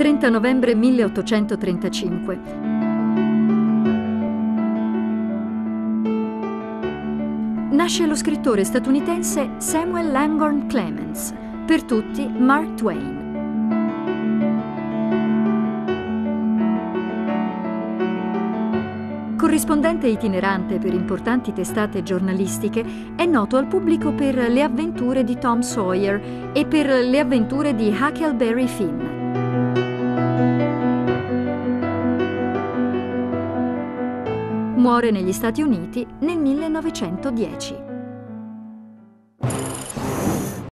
30 novembre 1835. Nasce lo scrittore statunitense Samuel Langhorne Clemens, per tutti Mark Twain. Corrispondente itinerante per importanti testate giornalistiche, è noto al pubblico per le avventure di Tom Sawyer e per le avventure di Huckleberry Finn. Muore negli Stati Uniti nel 1910.